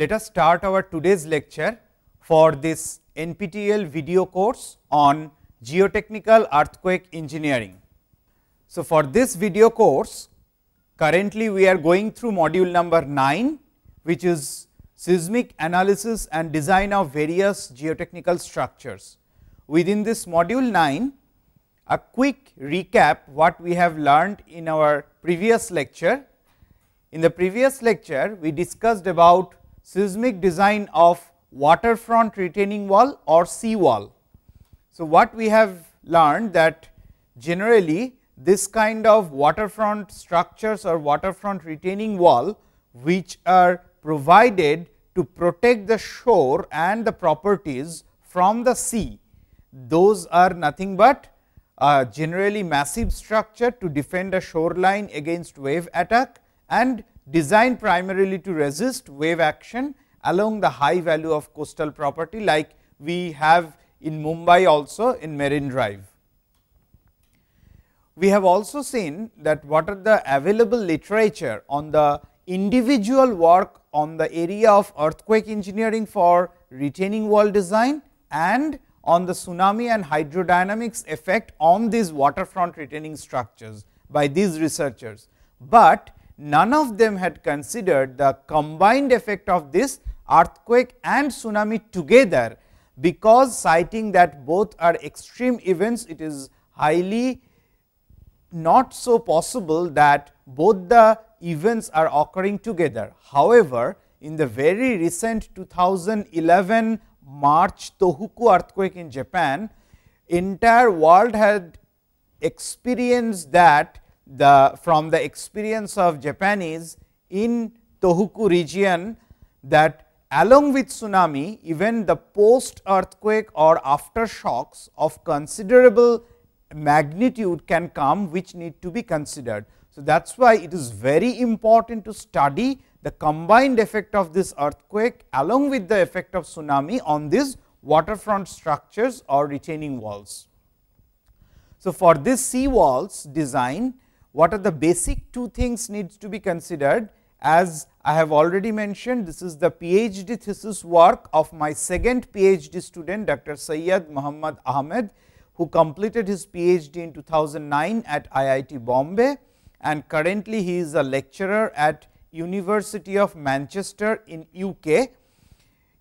let us start our today's lecture for this NPTEL video course on geotechnical earthquake engineering. So, for this video course currently we are going through module number 9 which is seismic analysis and design of various geotechnical structures. Within this module 9 a quick recap what we have learned in our previous lecture. In the previous lecture we discussed about seismic design of waterfront retaining wall or sea wall. So, what we have learned that generally this kind of waterfront structures or waterfront retaining wall, which are provided to protect the shore and the properties from the sea. Those are nothing but generally massive structure to defend a shoreline against wave attack and designed primarily to resist wave action along the high value of coastal property like we have in Mumbai also in Marine Drive. We have also seen that what are the available literature on the individual work on the area of earthquake engineering for retaining wall design and on the tsunami and hydrodynamics effect on these waterfront retaining structures by these researchers, but none of them had considered the combined effect of this earthquake and tsunami together, because citing that both are extreme events, it is highly not so possible that both the events are occurring together. However, in the very recent 2011 March Tohoku earthquake in Japan, entire world had experienced that the from the experience of Japanese in Tohoku region that along with tsunami even the post earthquake or aftershocks of considerable magnitude can come which need to be considered. So, that is why it is very important to study the combined effect of this earthquake along with the effect of tsunami on these waterfront structures or retaining walls. So, for this sea walls design what are the basic two things needs to be considered as I have already mentioned this is the PhD thesis work of my second PhD student Dr. Syed Muhammad Ahmed who completed his PhD in 2009 at IIT Bombay and currently he is a lecturer at University of Manchester in UK.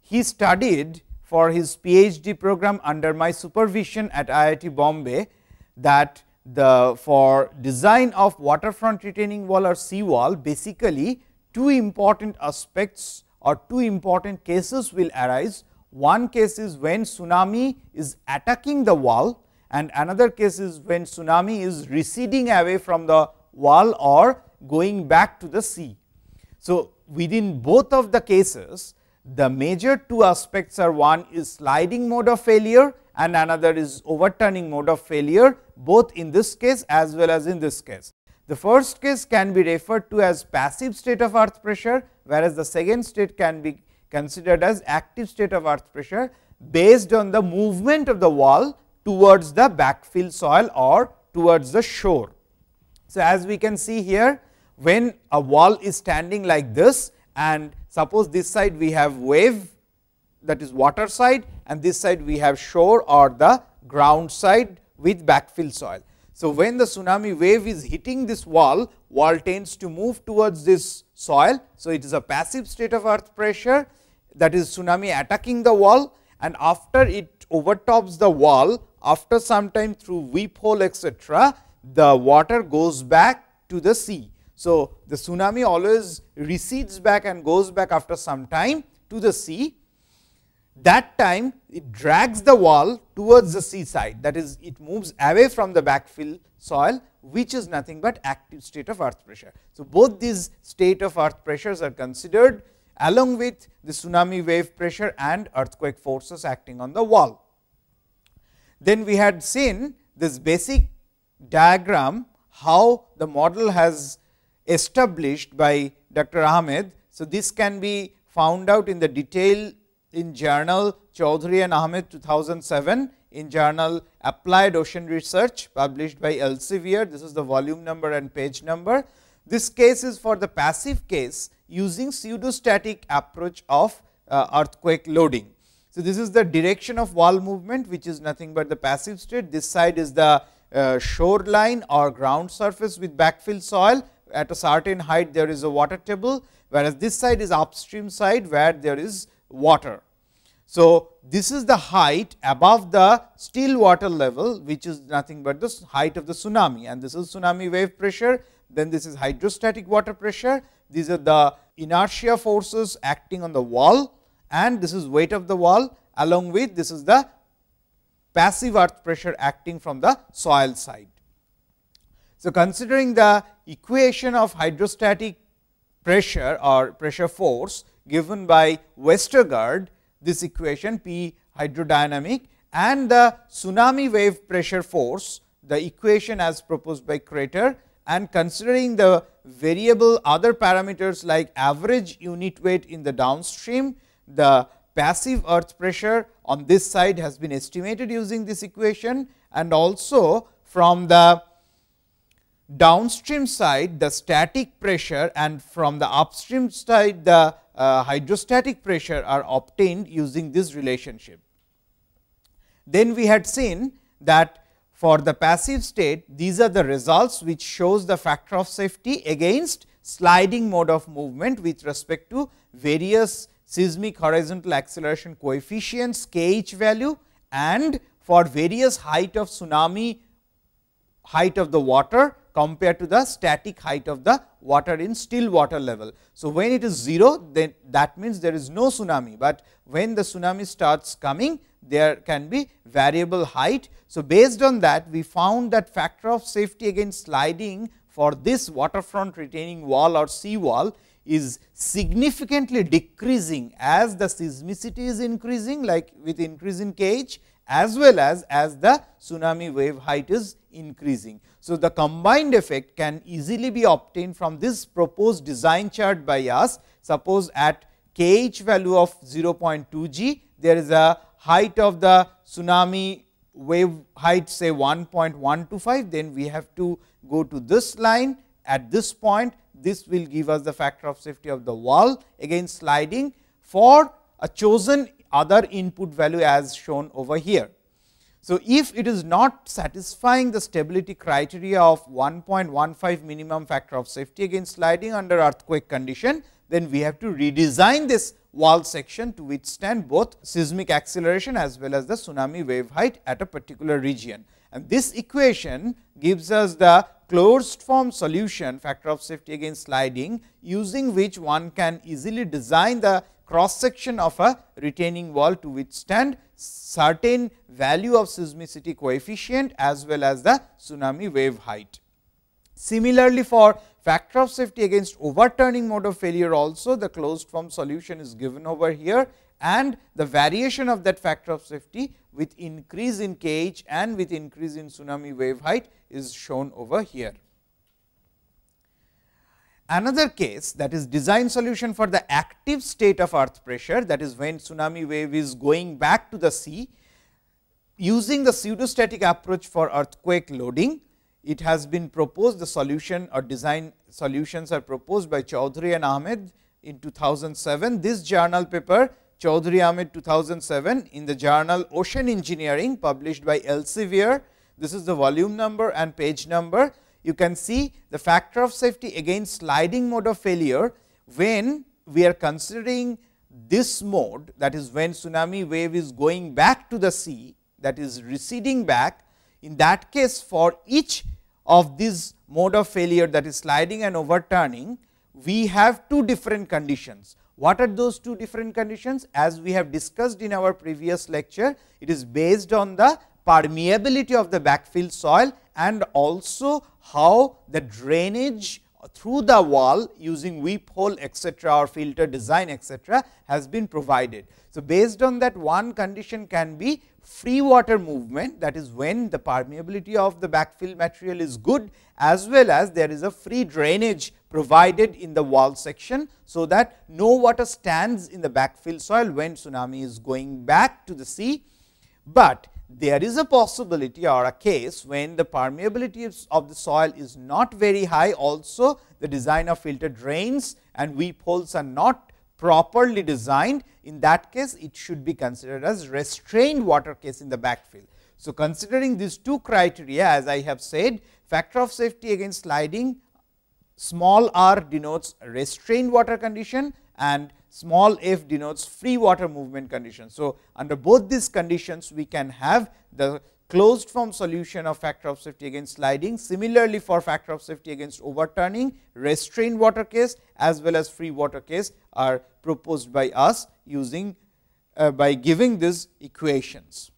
He studied for his PhD program under my supervision at IIT Bombay that the for design of waterfront retaining wall or sea wall basically two important aspects or two important cases will arise. One case is when tsunami is attacking the wall and another case is when tsunami is receding away from the wall or going back to the sea. So, within both of the cases the major two aspects are one is sliding mode of failure and another is overturning mode of failure both in this case as well as in this case. The first case can be referred to as passive state of earth pressure, whereas the second state can be considered as active state of earth pressure based on the movement of the wall towards the backfill soil or towards the shore. So, as we can see here when a wall is standing like this and suppose this side we have wave that is water side and this side we have shore or the ground side with backfill soil. So, when the tsunami wave is hitting this wall, wall tends to move towards this soil. So, it is a passive state of earth pressure that is tsunami attacking the wall and after it overtops the wall after some time through weep hole etc., the water goes back to the sea. So, the tsunami always recedes back and goes back after some time to the sea that time it drags the wall towards the seaside that is it moves away from the backfill soil which is nothing but active state of earth pressure. So, both these state of earth pressures are considered along with the tsunami wave pressure and earthquake forces acting on the wall. Then we had seen this basic diagram how the model has established by Dr. Ahmed. So, this can be found out in the detail in journal Choudhury and Ahmed 2007, in journal Applied Ocean Research published by Elsevier. This is the volume number and page number. This case is for the passive case using pseudostatic approach of uh, earthquake loading. So, this is the direction of wall movement which is nothing but the passive state. This side is the uh, shoreline or ground surface with backfill soil at a certain height there is a water table, whereas this side is upstream side where there is water. So, this is the height above the still water level which is nothing but the height of the tsunami and this is tsunami wave pressure, then this is hydrostatic water pressure, these are the inertia forces acting on the wall and this is weight of the wall along with this is the passive earth pressure acting from the soil side. So, considering the equation of hydrostatic pressure or pressure force given by Westergaard, this equation P hydrodynamic and the tsunami wave pressure force, the equation as proposed by Crater and considering the variable other parameters like average unit weight in the downstream, the passive earth pressure on this side has been estimated using this equation and also from the downstream side the static pressure and from the upstream side the Uh, hydrostatic pressure are obtained using this relationship. Then we had seen that for the passive state these are the results which shows the factor of safety against sliding mode of movement with respect to various seismic horizontal acceleration coefficients kh value and for various height of tsunami height of the water compared to the static height of the water in still water level. So, when it is 0 then that means there is no tsunami, but when the tsunami starts coming there can be variable height. So, based on that we found that factor of safety against sliding for this waterfront retaining wall or sea wall is significantly decreasing as the seismicity is increasing like with increase in kh as well as as the tsunami wave height is increasing. So, the combined effect can easily be obtained from this proposed design chart by us. Suppose at kh value of 0.2 g, there is a height of the tsunami wave height say 1.125, then we have to go to this line at this point. This will give us the factor of safety of the wall against sliding for a chosen other input value as shown over here. So, if it is not satisfying the stability criteria of 1.15 minimum factor of safety against sliding under earthquake condition, then we have to redesign this wall section to withstand both seismic acceleration as well as the tsunami wave height at a particular region. And this equation gives us the closed form solution factor of safety against sliding using which one can easily design the cross section of a retaining wall to withstand certain value of seismicity coefficient as well as the tsunami wave height. Similarly, for factor of safety against overturning mode of failure also the closed form solution is given over here and the variation of that factor of safety with increase in kh and with increase in tsunami wave height is shown over here. Another case that is design solution for the active state of earth pressure that is when tsunami wave is going back to the sea using the pseudostatic approach for earthquake loading. It has been proposed the solution or design solutions are proposed by Choudhury and Ahmed in 2007. This journal paper Choudhury Ahmed 2007 in the journal Ocean Engineering published by Elsevier. This is the volume number and page number you can see the factor of safety against sliding mode of failure when we are considering this mode that is when tsunami wave is going back to the sea that is receding back. In that case for each of these mode of failure that is sliding and overturning, we have two different conditions. What are those two different conditions? As we have discussed in our previous lecture, it is based on the permeability of the backfill soil and also how the drainage through the wall using weep hole etc., or filter design etc., has been provided. So, based on that one condition can be free water movement that is when the permeability of the backfill material is good as well as there is a free drainage provided in the wall section. So, that no water stands in the backfill soil when tsunami is going back to the sea, but there is a possibility or a case when the permeability of the soil is not very high also the design of filter drains and weep holes are not properly designed, in that case it should be considered as restrained water case in the backfill. So, considering these two criteria as I have said factor of safety against sliding small r denotes restrained water condition and small f denotes free water movement condition. So, under both these conditions we can have the closed form solution of factor of safety against sliding. Similarly, for factor of safety against overturning, restrained water case as well as free water case are proposed by us using uh, by giving these equations.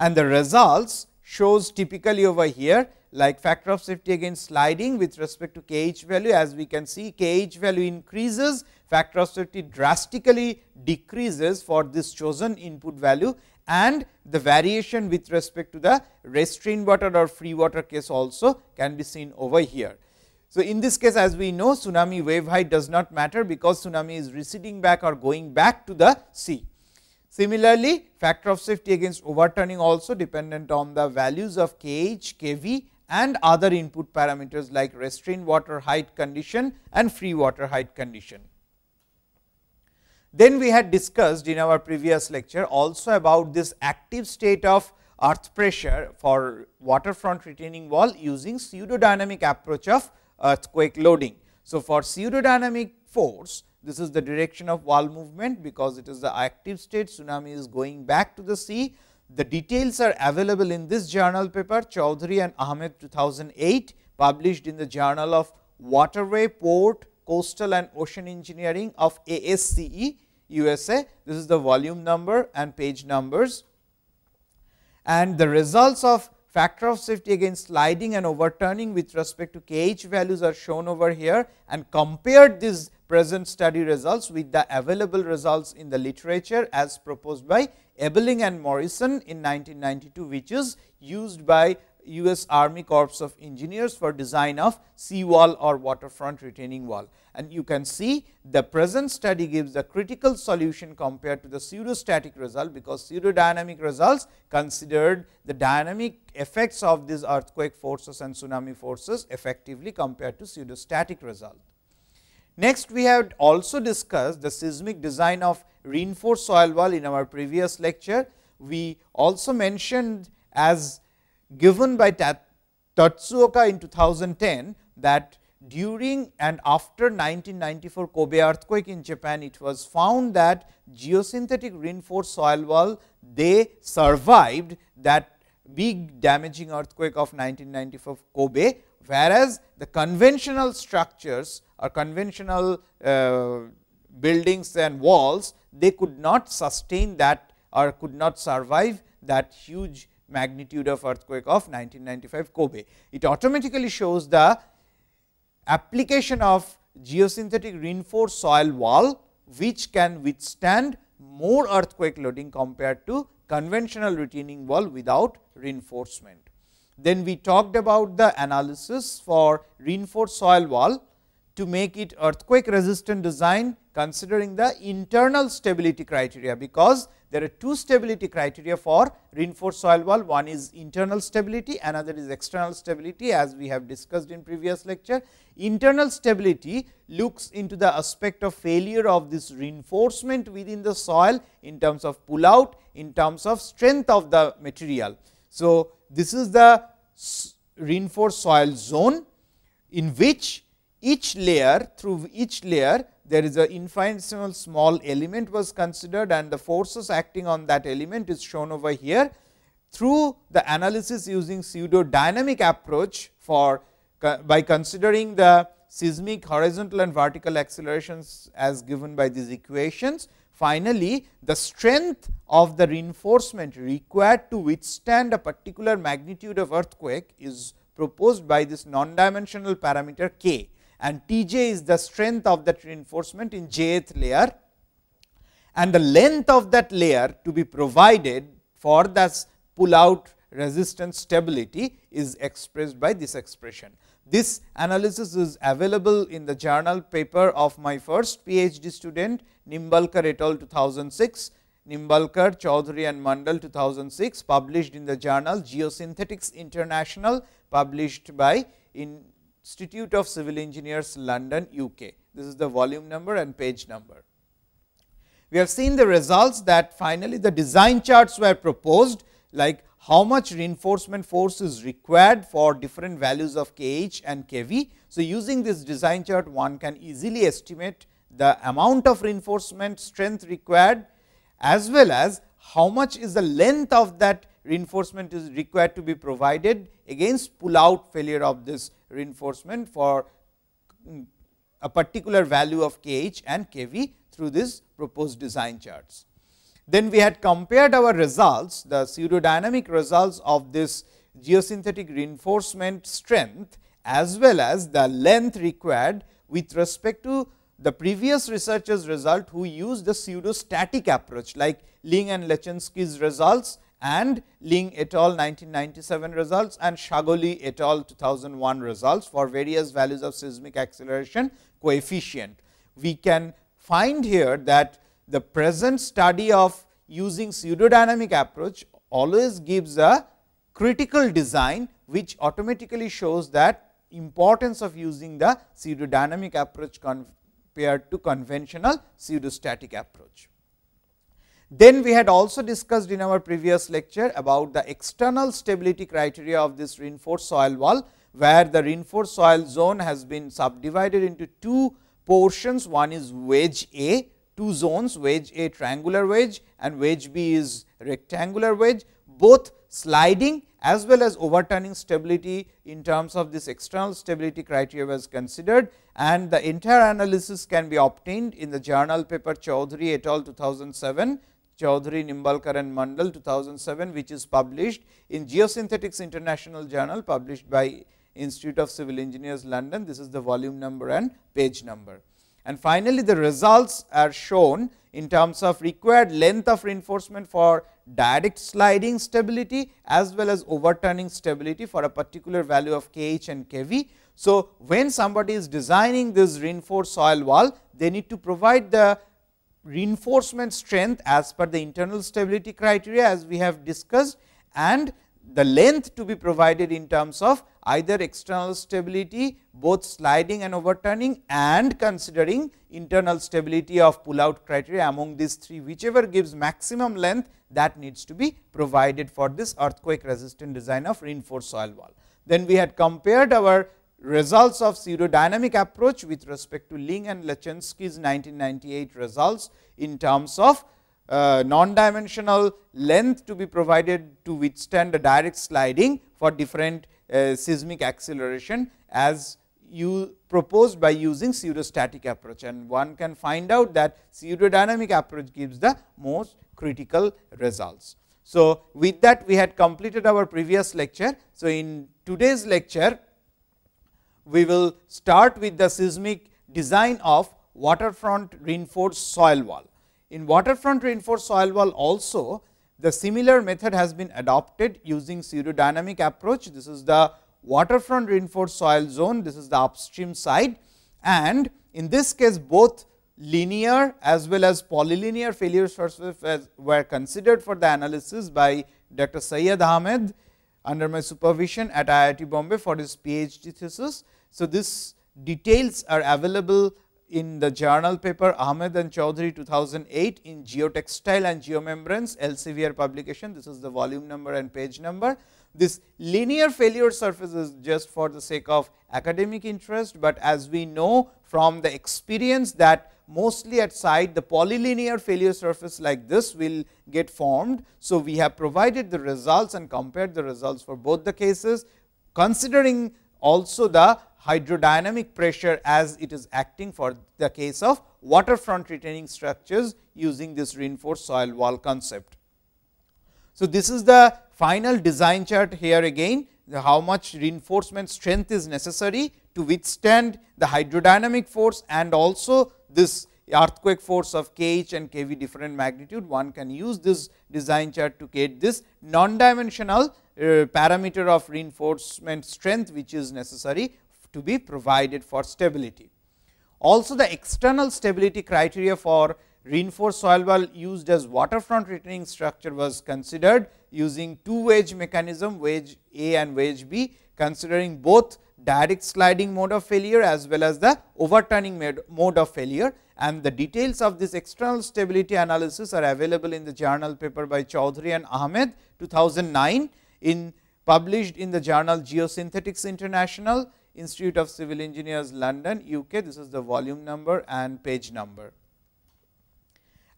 And the results shows typically over here like factor of safety against sliding with respect to kh value as we can see kh value increases factor of safety drastically decreases for this chosen input value and the variation with respect to the restrained water or free water case also can be seen over here. So, in this case as we know tsunami wave height does not matter because tsunami is receding back or going back to the sea. Similarly, factor of safety against overturning also dependent on the values of kh, kv and other input parameters like restrained water height condition and free water height condition. Then we had discussed in our previous lecture also about this active state of earth pressure for waterfront retaining wall using pseudodynamic approach of earthquake loading. So, for pseudodynamic force this is the direction of wall movement because it is the active state tsunami is going back to the sea. The details are available in this journal paper Choudhury and Ahmed 2008 published in the journal of waterway port coastal and ocean engineering of ASCE USA. This is the volume number and page numbers. And the results of factor of safety against sliding and overturning with respect to KH values are shown over here and compared these present study results with the available results in the literature as proposed by Ebeling and Morrison in 1992, which is used by US Army Corps of Engineers for design of sea wall or waterfront retaining wall. And you can see the present study gives the critical solution compared to the pseudostatic result, because pseudodynamic results considered the dynamic effects of these earthquake forces and tsunami forces effectively compared to pseudostatic result. Next, we have also discussed the seismic design of reinforced soil wall in our previous lecture. We also mentioned as given by Tatsuoka in 2010 that during and after 1994 Kobe earthquake in Japan, it was found that geosynthetic reinforced soil wall they survived that big damaging earthquake of 1994 Kobe, whereas the conventional structures or conventional uh, buildings and walls, they could not sustain that or could not survive that huge magnitude of earthquake of 1995 Kobe. It automatically shows the application of geosynthetic reinforced soil wall, which can withstand more earthquake loading compared to conventional retaining wall without reinforcement. Then we talked about the analysis for reinforced soil wall to make it earthquake resistant design considering the internal stability criteria, because there are two stability criteria for reinforced soil wall. One is internal stability, another is external stability as we have discussed in previous lecture. Internal stability looks into the aspect of failure of this reinforcement within the soil in terms of pull out, in terms of strength of the material. So, this is the reinforced soil zone in which each layer through each layer there is a infinitesimal small element was considered and the forces acting on that element is shown over here. Through the analysis using pseudo dynamic approach for by considering the seismic horizontal and vertical accelerations as given by these equations. Finally, the strength of the reinforcement required to withstand a particular magnitude of earthquake is proposed by this non dimensional parameter k and T j is the strength of that reinforcement in jth layer and the length of that layer to be provided for the pull out resistance stability is expressed by this expression. This analysis is available in the journal paper of my first PhD student Nimbalkar et al 2006, Nimbalkar, Choudhury and Mandal 2006 published in the journal Geosynthetics International published by in Institute of Civil Engineers London UK. This is the volume number and page number. We have seen the results that finally, the design charts were proposed like how much reinforcement force is required for different values of kh and kv. So, using this design chart one can easily estimate the amount of reinforcement strength required as well as how much is the length of that reinforcement is required to be provided against pull out failure of this reinforcement for mm, a particular value of kh and kv through this proposed design charts. Then we had compared our results, the pseudodynamic results of this geosynthetic reinforcement strength as well as the length required with respect to the previous researchers result who used the pseudostatic approach like Ling and Leshchinsky's results and Ling et al 1997 results and Shahgholi et al 2001 results for various values of seismic acceleration coefficient. We can find here that the present study of using pseudodynamic approach always gives a critical design, which automatically shows that importance of using the pseudodynamic approach compared to conventional pseudostatic approach. Then we had also discussed in our previous lecture about the external stability criteria of this reinforced soil wall, where the reinforced soil zone has been subdivided into two portions. One is wedge A, two zones wedge A triangular wedge and wedge B is rectangular wedge, both sliding as well as overturning stability in terms of this external stability criteria was considered and the entire analysis can be obtained in the journal paper Choudhury et al 2007 Choudhury, Nimbalkar and Mandal 2007, which is published in Geosynthetics International Journal published by Institute of Civil Engineers London. This is the volume number and page number. And finally, the results are shown in terms of required length of reinforcement for direct sliding stability as well as overturning stability for a particular value of kh and kv. So, when somebody is designing this reinforced soil wall, they need to provide the reinforcement strength as per the internal stability criteria as we have discussed and the length to be provided in terms of either external stability both sliding and overturning and considering internal stability of pull out criteria among these three whichever gives maximum length that needs to be provided for this earthquake resistant design of reinforced soil wall. Then we had compared our results of pseudodynamic approach with respect to Ling and Leshchinsky's 1998 results in terms of uh, non-dimensional length to be provided to withstand the direct sliding for different uh, seismic acceleration as you proposed by using pseudostatic approach and one can find out that pseudodynamic approach gives the most critical results. So, with that we had completed our previous lecture. So, in today's lecture we will start with the seismic design of waterfront reinforced soil wall. In waterfront reinforced soil wall also the similar method has been adopted using pseudodynamic approach. This is the waterfront reinforced soil zone, this is the upstream side and in this case both linear as well as polylinear failure were considered for the analysis by Dr. Syed Ahmed under my supervision at IIT Bombay for his PhD thesis. So, this details are available in the journal paper Ahmed and Choudhury 2008 in Geotextile and Geomembranes Elsevier publication. This is the volume number and page number. This linear failure surface is just for the sake of academic interest, but as we know from the experience that mostly at site the polylinear failure surface like this will get formed. So, we have provided the results and compared the results for both the cases considering also the hydrodynamic pressure as it is acting for the case of waterfront retaining structures using this reinforced soil wall concept. So, this is the final design chart here again how much reinforcement strength is necessary to withstand the hydrodynamic force and also this earthquake force of kh and kv different magnitude. One can use this design chart to get this non-dimensional uh, parameter of reinforcement strength, which is necessary to be provided for stability. Also the external stability criteria for reinforced soil wall used as waterfront retaining structure was considered using two wedge mechanism wedge A and wedge B considering both direct sliding mode of failure as well as the overturning mode of failure and the details of this external stability analysis are available in the journal paper by Choudhury and Ahmed 2009 in published in the journal Geosynthetics International Institute of Civil Engineers London UK. This is the volume number and page number.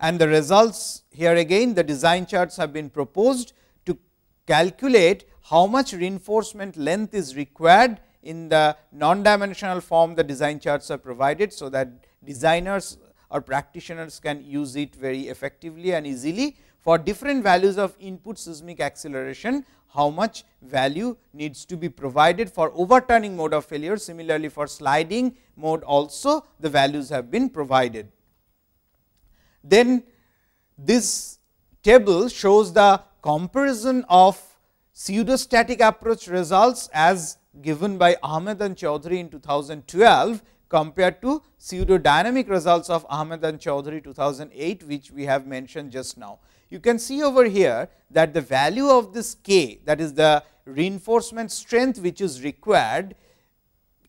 And the results here again the design charts have been proposed to calculate how much reinforcement length is required in the non-dimensional form the design charts are provided. So, that designers or practitioners can use it very effectively and easily for different values of input seismic acceleration how much value needs to be provided for overturning mode of failure. Similarly, for sliding mode also the values have been provided. Then this table shows the comparison of pseudostatic approach results as given by Ahmed and Choudhury in 2012 compared to pseudodynamic results of Ahmed and Choudhury 2008, which we have mentioned just now you can see over here that the value of this k that is the reinforcement strength which is required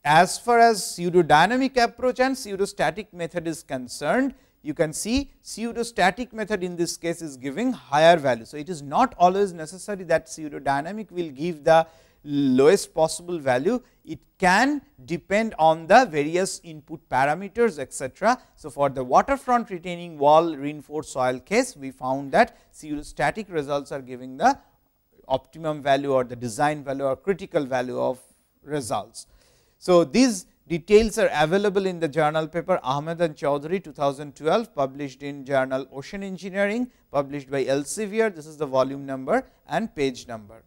as far as pseudodynamic approach and pseudostatic method is concerned you can see pseudostatic method in this case is giving higher value. So, it is not always necessary that pseudodynamic will give the lowest possible value, it can depend on the various input parameters etc. So, for the waterfront retaining wall reinforced soil case, we found that static results are giving the optimum value or the design value or critical value of results. So, these details are available in the journal paper Ahmed and Choudhury 2012 published in journal Ocean Engineering published by Elsevier. This is the volume number and page number.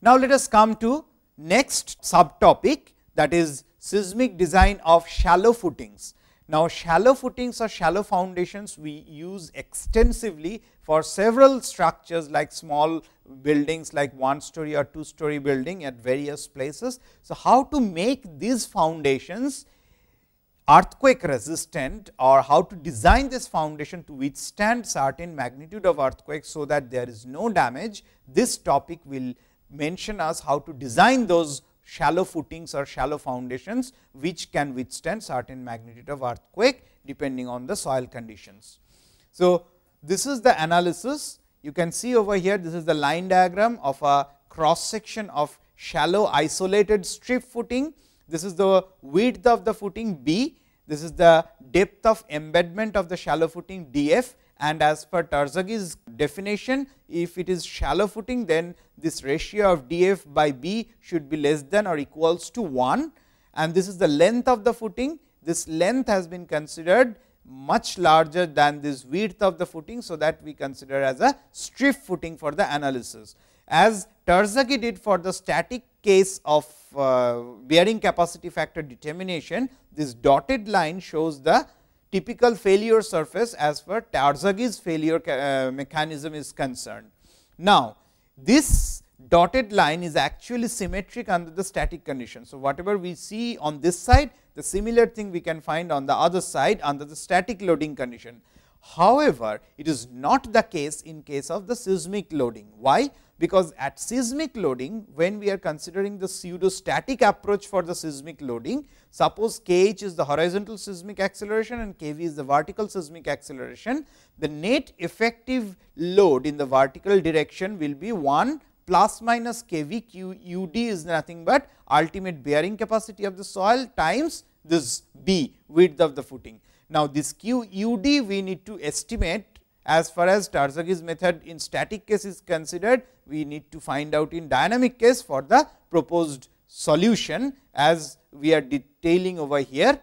Now, let us come to next subtopic that is seismic design of shallow footings. Now, shallow footings or shallow foundations we use extensively for several structures like small buildings like one story or two story building at various places. So, how to make these foundations earthquake resistant or how to design this foundation to withstand certain magnitude of earthquake, so that there is no damage. This topic will mention us how to design those shallow footings or shallow foundations, which can withstand certain magnitude of earthquake depending on the soil conditions. So, this is the analysis you can see over here this is the line diagram of a cross section of shallow isolated strip footing. This is the width of the footing B, this is the depth of embedment of the shallow footing d f and as per Terzaghi's definition, if it is shallow footing, then this ratio of df by b should be less than or equals to 1 and this is the length of the footing. This length has been considered much larger than this width of the footing. So, that we consider as a strip footing for the analysis. As Terzaghi did for the static case of uh, bearing capacity factor determination, this dotted line shows the typical failure surface as far Terzaghi's failure uh, mechanism is concerned. Now, this dotted line is actually symmetric under the static condition. So, whatever we see on this side, the similar thing we can find on the other side under the static loading condition. However, it is not the case in case of the seismic loading. Why? Because at seismic loading when we are considering the pseudostatic approach for the seismic loading, suppose kh is the horizontal seismic acceleration and kv is the vertical seismic acceleration, the net effective load in the vertical direction will be 1 plus minus kv q u d is nothing but ultimate bearing capacity of the soil times this b width of the footing. Now, this q u d we need to estimate as far as Terzaghi's method in static case is considered, we need to find out in dynamic case for the proposed solution as we are detailing over here.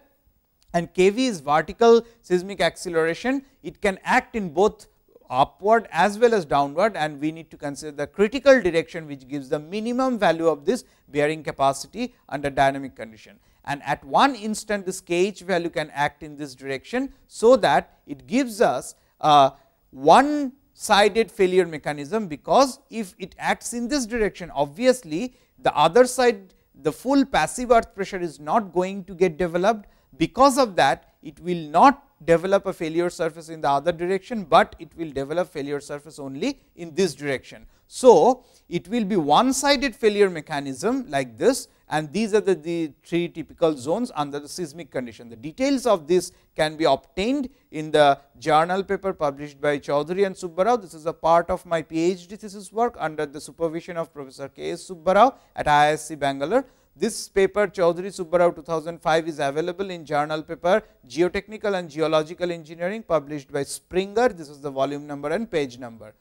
And kV is vertical seismic acceleration, it can act in both upward as well as downward and we need to consider the critical direction which gives the minimum value of this bearing capacity under dynamic condition. And at one instant this kh value can act in this direction, so that it gives us a one sided failure mechanism, because if it acts in this direction obviously, the other side the full passive earth pressure is not going to get developed. Because of that it will not develop a failure surface in the other direction, but it will develop failure surface only in this direction. So, it will be one sided failure mechanism like this and these are the, the three typical zones under the seismic condition. The details of this can be obtained in the journal paper published by Choudhury and Subbarao. This is a part of my PhD thesis work under the supervision of Professor K. S. Subbarao at IISc Bangalore. This paper Choudhury Subbarao 2005 is available in journal paper Geotechnical and Geological Engineering published by Springer. This is the volume number and page number.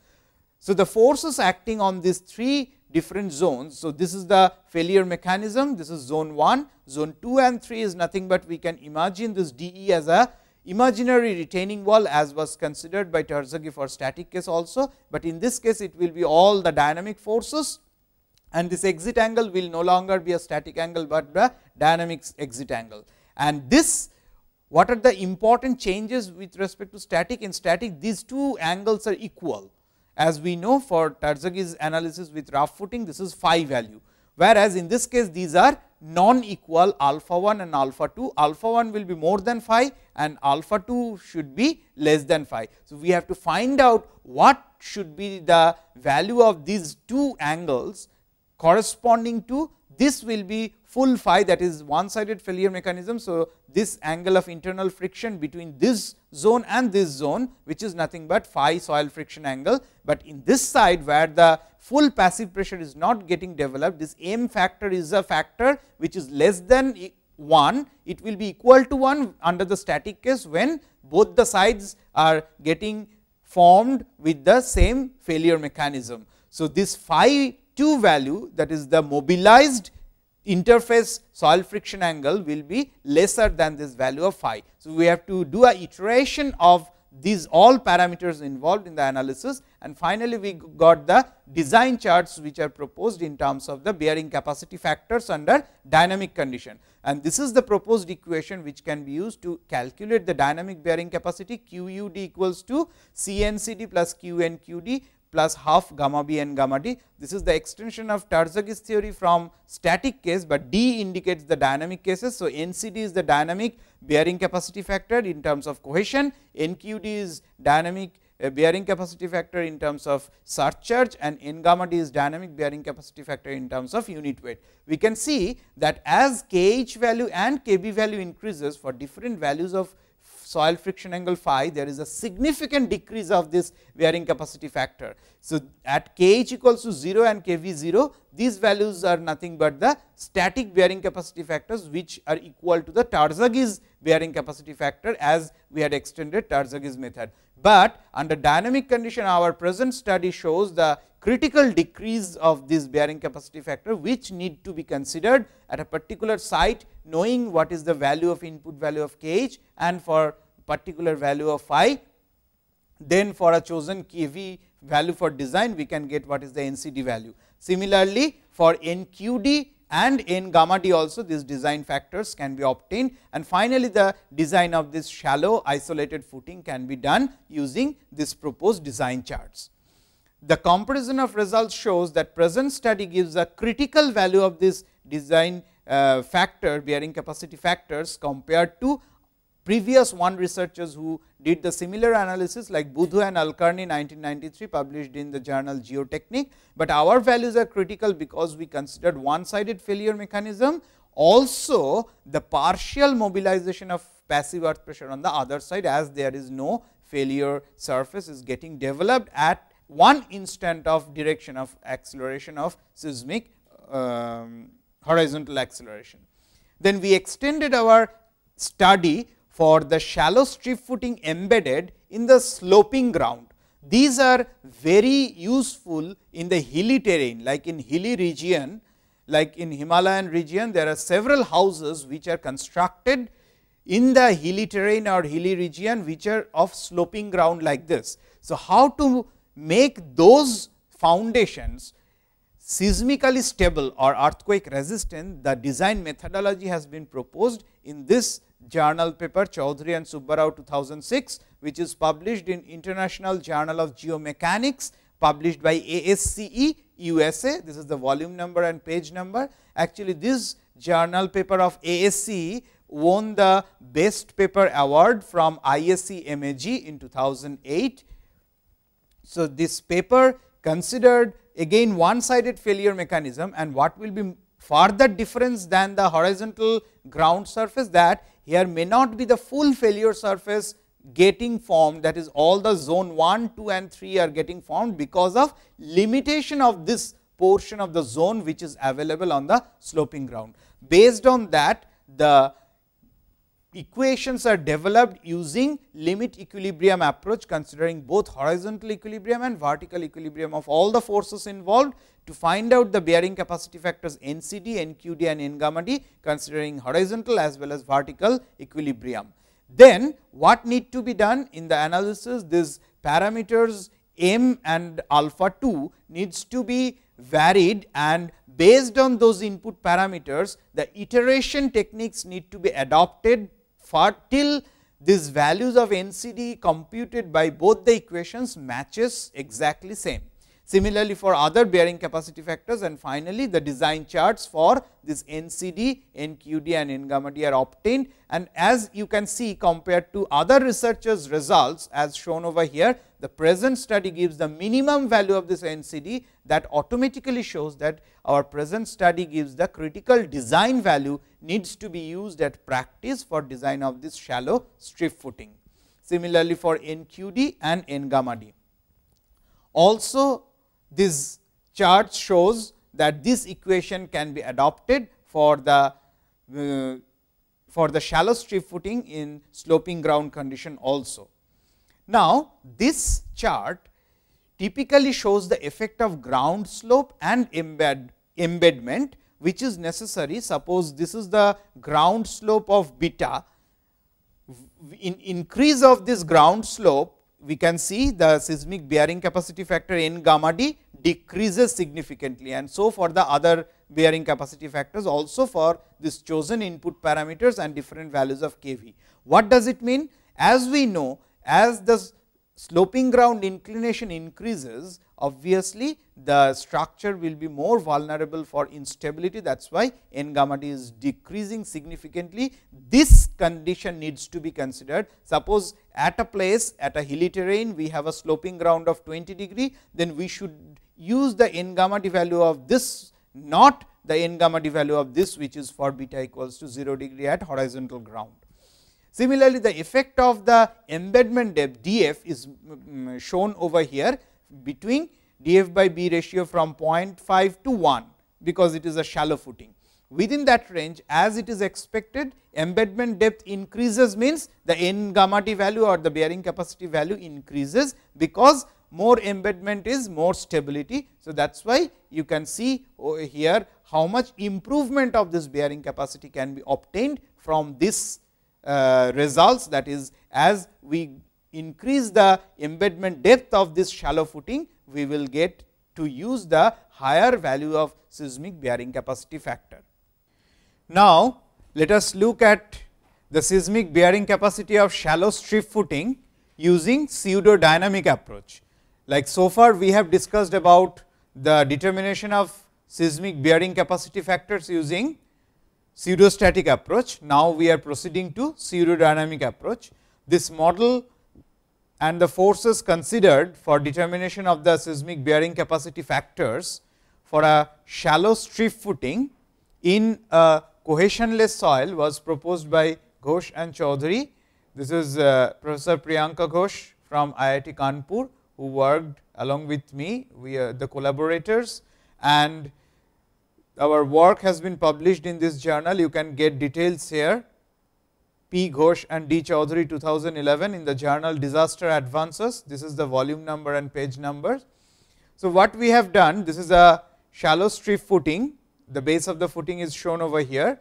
So, the forces acting on these three different zones. So, this is the failure mechanism, this is zone 1, zone 2 and 3 is nothing but we can imagine this DE as a imaginary retaining wall as was considered by Terzaghi for static case also, but in this case it will be all the dynamic forces and this exit angle will no longer be a static angle, but the dynamic exit angle. And this what are the important changes with respect to static? In static these two angles are equal as we know for Terzaghi's analysis with rough footing this is phi value, whereas in this case these are non equal alpha 1 and alpha 2, alpha 1 will be more than phi and alpha 2 should be less than phi. So, we have to find out what should be the value of these two angles corresponding to this will be full phi that is one sided failure mechanism. So, this angle of internal friction between this zone and this zone which is nothing but phi soil friction angle, but in this side where the full passive pressure is not getting developed this m factor is a factor which is less than 1 it will be equal to 1 under the static case when both the sides are getting formed with the same failure mechanism. So, this phi 2 value that is the mobilized interface soil friction angle will be lesser than this value of phi. So, we have to do a iteration of these all parameters involved in the analysis and finally, we got the design charts which are proposed in terms of the bearing capacity factors under dynamic condition. And this is the proposed equation which can be used to calculate the dynamic bearing capacity q u d equals to C n c d plus q n q d plus half gamma b and gamma d. This is the extension of Terzaghi's theory from static case, but d indicates the dynamic cases. So, n c d is the dynamic bearing capacity factor in terms of cohesion, n q d is dynamic uh, bearing capacity factor in terms of surcharge and n gamma d is dynamic bearing capacity factor in terms of unit weight. We can see that as k h value and k b value increases for different values of soil friction angle phi, there is a significant decrease of this bearing capacity factor. So, at k h equals to 0 and k v 0, these values are nothing but the static bearing capacity factors, which are equal to the Terzaghi's bearing capacity factor as we had extended Terzaghi's method. But under dynamic condition, our present study shows the critical decrease of this bearing capacity factor, which need to be considered at a particular site, knowing what is the value of input value of k h and for particular value of phi. Then for a chosen kV value for design, we can get what is the NCD value. Similarly, for NQD and n gamma d also these design factors can be obtained and finally, the design of this shallow isolated footing can be done using this proposed design charts. The comparison of results shows that present study gives a critical value of this design uh, factor bearing capacity factors compared to previous one researchers who did the similar analysis like Budhu and Alkarni 1993 published in the journal Geotechnique, but our values are critical because we considered one sided failure mechanism also the partial mobilization of passive earth pressure on the other side as there is no failure surface is getting developed at one instant of direction of acceleration of seismic um, horizontal acceleration. Then we extended our study for the shallow strip footing embedded in the sloping ground. These are very useful in the hilly terrain like in hilly region like in Himalayan region there are several houses which are constructed in the hilly terrain or hilly region which are of sloping ground like this. So, how to make those foundations seismically stable or earthquake resistant the design methodology has been proposed in this journal paper Choudhury and Subbarao 2006, which is published in International Journal of Geomechanics published by ASCE USA. This is the volume number and page number. Actually, this journal paper of ASCE won the best paper award from ISC MAG in 2008. So, this paper considered again one sided failure mechanism and what will be further difference than the horizontal ground surface that here may not be the full failure surface getting formed that is all the zone 1, 2 and 3 are getting formed because of limitation of this portion of the zone which is available on the sloping ground. Based on that the equations are developed using limit equilibrium approach considering both horizontal equilibrium and vertical equilibrium of all the forces involved to find out the bearing capacity factors NCD, NQD and N gamma d considering horizontal as well as vertical equilibrium. Then what need to be done in the analysis these parameters m and alpha 2 needs to be varied and based on those input parameters the iteration techniques need to be adopted for till these values of NCD computed by both the equations matches exactly same. Similarly, for other bearing capacity factors and finally, the design charts for this NCD, NQD and N gamma d are obtained and as you can see compared to other researchers results as shown over here, the present study gives the minimum value of this NCD that automatically shows that our present study gives the critical design value needs to be used at practice for design of this shallow strip footing. Similarly, for NQD and N gamma d. Also, this chart shows that this equation can be adopted for the uh, for the shallow strip footing in sloping ground condition also. Now, this chart typically shows the effect of ground slope and embed embedment which is necessary. Suppose this is the ground slope of beta, in increase of this ground slope we can see the seismic bearing capacity factor n gamma d decreases significantly and so for the other bearing capacity factors also for this chosen input parameters and different values of kV. What does it mean? As we know as the sloping ground inclination increases obviously the structure will be more vulnerable for instability that is why n gamma d is decreasing significantly. This condition needs to be considered. Suppose at a place at a hilly terrain we have a sloping ground of 20 degree, then we should use the n gamma d value of this not the n gamma d value of this which is for beta equals to 0 degree at horizontal ground. Similarly, the effect of the embedment depth df is mm, mm, shown over here between df by b ratio from 0.5 to 1, because it is a shallow footing. Within that range as it is expected embedment depth increases means the n gamma d value or the bearing capacity value increases, because more embedment is more stability. So, that is why you can see over here how much improvement of this bearing capacity can be obtained from this uh, results that is as we increase the embedment depth of this shallow footing, we will get to use the higher value of seismic bearing capacity factor. Now, let us look at the seismic bearing capacity of shallow strip footing using pseudo dynamic approach. Like so far we have discussed about the determination of seismic bearing capacity factors using pseudostatic approach. Now, we are proceeding to pseudodynamic approach. This model and the forces considered for determination of the seismic bearing capacity factors for a shallow strip footing in a cohesionless soil was proposed by Ghosh and Choudhury. This is uh, Professor Priyanka Ghosh from IIT Kanpur who worked along with me, we are the collaborators and our work has been published in this journal. You can get details here. P. Ghosh and D. Choudhury 2011 in the journal Disaster Advances. This is the volume number and page number. So, what we have done, this is a shallow strip footing. The base of the footing is shown over here.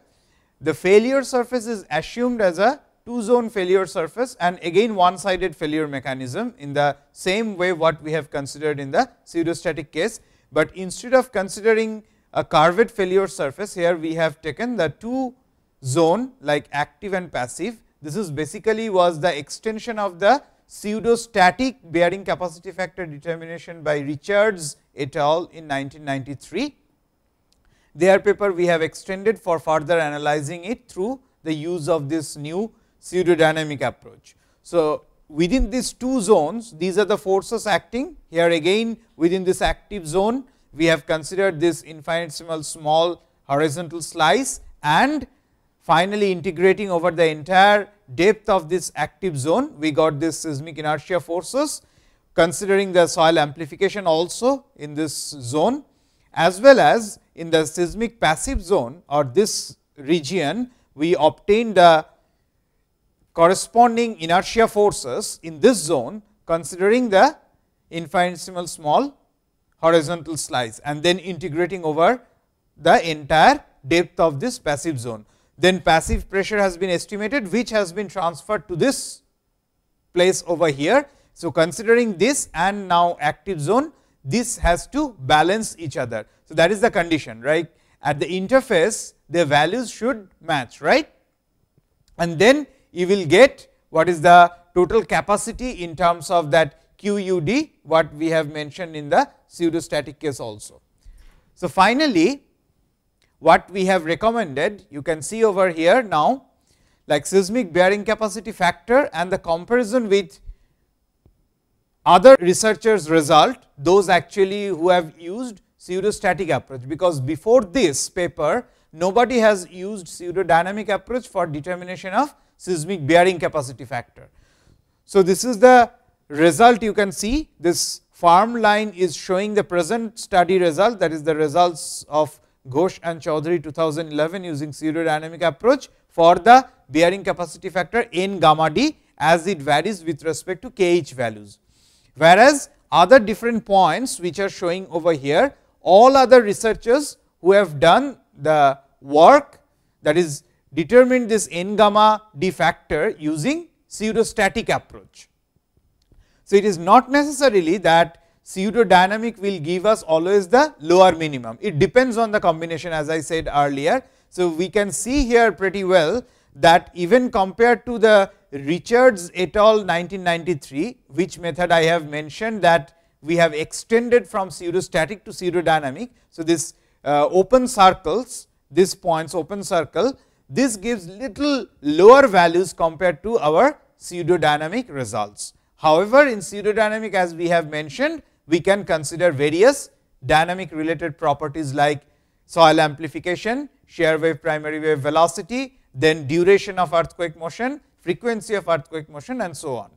The failure surface is assumed as a two zone failure surface and again one sided failure mechanism in the same way what we have considered in the pseudostatic case, but instead of considering a curved failure surface. Here we have taken the two zone like active and passive. This is basically was the extension of the pseudostatic bearing capacity factor determination by Richards et al. in 1993. Their paper we have extended for further analyzing it through the use of this new pseudodynamic approach. So, within these two zones these are the forces acting here again within this active zone we have considered this infinitesimal small horizontal slice and finally integrating over the entire depth of this active zone we got this seismic inertia forces considering the soil amplification also in this zone as well as in the seismic passive zone or this region we obtained the corresponding inertia forces in this zone considering the infinitesimal small horizontal slice and then integrating over the entire depth of this passive zone. Then passive pressure has been estimated which has been transferred to this place over here. So, considering this and now active zone this has to balance each other. So, that is the condition right at the interface the values should match right and then you will get what is the total capacity in terms of that QUD what we have mentioned in the pseudostatic case also. So, finally, what we have recommended you can see over here now like seismic bearing capacity factor and the comparison with other researchers result those actually who have used pseudostatic approach, because before this paper nobody has used pseudodynamic approach for determination of seismic bearing capacity factor. So, this is the result you can see this farm line is showing the present study result that is the results of Ghosh and Choudhury 2011 using pseudodynamic approach for the bearing capacity factor n gamma d as it varies with respect to kh values. Whereas, other different points which are showing over here all other researchers who have done the work that is determined this n gamma d factor using pseudostatic approach. So, it is not necessarily that pseudodynamic will give us always the lower minimum, it depends on the combination as I said earlier. So, we can see here pretty well that even compared to the Richards et al 1993, which method I have mentioned that we have extended from pseudostatic to pseudodynamic. So, this uh, open circles, this points open circle, this gives little lower values compared to our pseudodynamic results. However, in pseudodynamic as we have mentioned, we can consider various dynamic related properties like soil amplification, shear wave primary wave velocity, then duration of earthquake motion, frequency of earthquake motion and so on.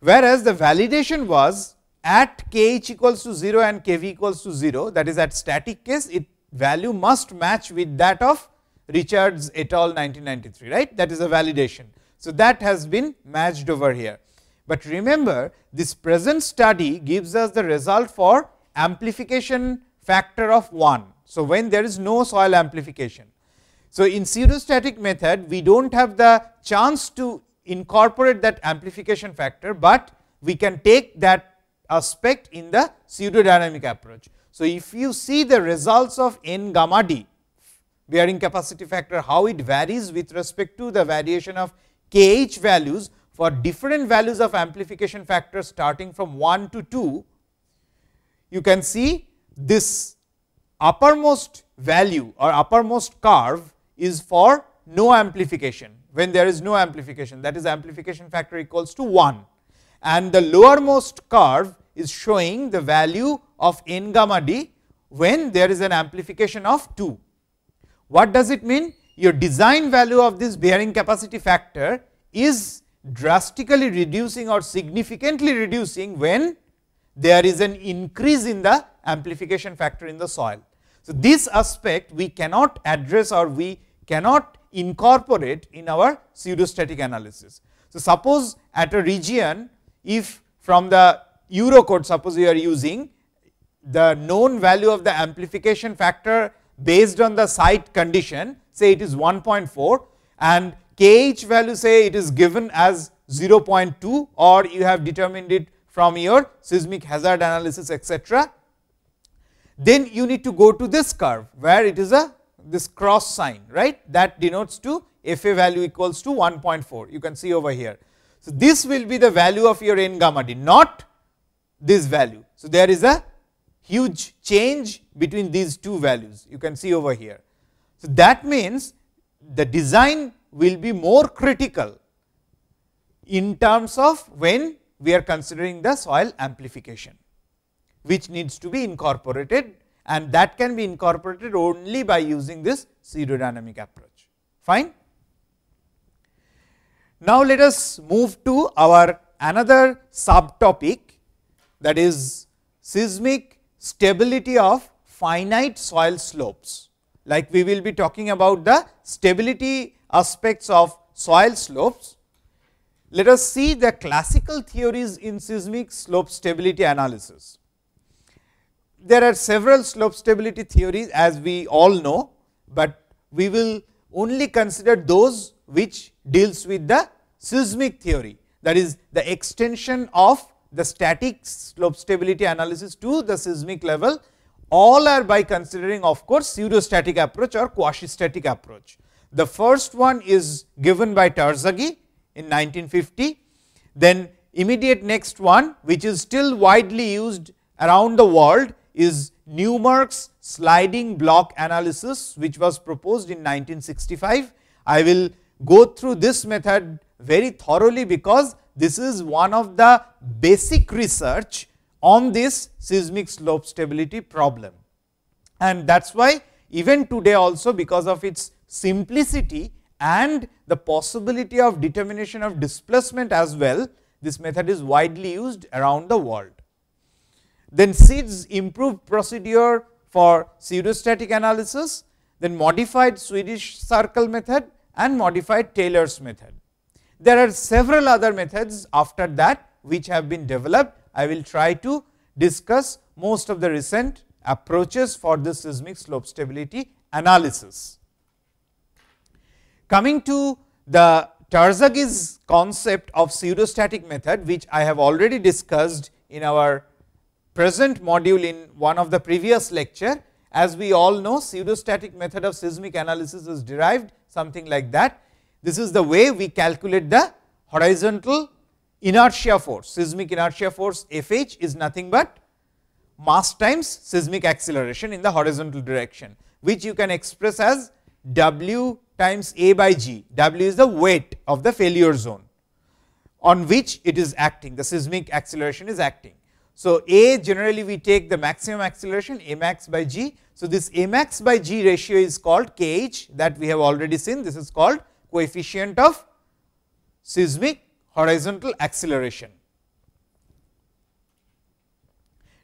Whereas, the validation was at kh equals to 0 and kv equals to 0 that is at static case it value must match with that of Richards et al 1993 right that is a validation. So, that has been matched over here. But remember this present study gives us the result for amplification factor of 1. So, when there is no soil amplification. So, in pseudostatic method we do not have the chance to incorporate that amplification factor, but we can take that aspect in the pseudodynamic approach. So, if you see the results of n gamma d bearing capacity factor how it varies with respect to the variation of kh values for different values of amplification factor starting from 1 to 2, you can see this uppermost value or uppermost curve is for no amplification when there is no amplification that is amplification factor equals to 1 and the lowermost curve is showing the value of n gamma d when there is an amplification of 2. What does it mean? Your design value of this bearing capacity factor is drastically reducing or significantly reducing when there is an increase in the amplification factor in the soil. So, this aspect we cannot address or we cannot incorporate in our pseudostatic analysis. So, suppose at a region if from the Eurocode suppose you are using the known value of the amplification factor based on the site condition say it is 1.4 and kh value say it is given as 0.2 or you have determined it from your seismic hazard analysis etc. Then you need to go to this curve where it is a this cross sign right that denotes to FA value equals to 1.4 you can see over here. So, this will be the value of your n gamma d not this value. So, there is a huge change between these two values you can see over here. So, that means the design will be more critical in terms of when we are considering the soil amplification, which needs to be incorporated and that can be incorporated only by using this pseudodynamic approach. Fine. Now, let us move to our another subtopic that is seismic stability of finite soil slopes. Like we will be talking about the stability aspects of soil slopes. Let us see the classical theories in seismic slope stability analysis there are several slope stability theories as we all know, but we will only consider those which deals with the seismic theory that is the extension of the static slope stability analysis to the seismic level all are by considering of course pseudostatic approach or quasi static approach. The first one is given by Terzaghi in 1950, then immediate next one which is still widely used around the world is Newmark's sliding block analysis which was proposed in 1965. I will go through this method very thoroughly because this is one of the basic research on this seismic slope stability problem. And that is why even today also because of its simplicity and the possibility of determination of displacement as well, this method is widely used around the world. Then Seeds improved procedure for pseudostatic analysis, then modified Swedish circle method and modified Taylor's method. There are several other methods after that which have been developed. I will try to discuss most of the recent approaches for the seismic slope stability analysis. Coming to the Terzaghi's concept of pseudostatic method which I have already discussed in our present module in one of the previous lecture. As we all know pseudostatic method of seismic analysis is derived something like that. This is the way we calculate the horizontal inertia force, seismic inertia force Fh is nothing but mass times seismic acceleration in the horizontal direction, which you can express as W times A by G. W is the weight of the failure zone on which it is acting, the seismic acceleration is acting. So, A generally we take the maximum acceleration A max by g. So, this A max by g ratio is called kh that we have already seen this is called coefficient of seismic horizontal acceleration.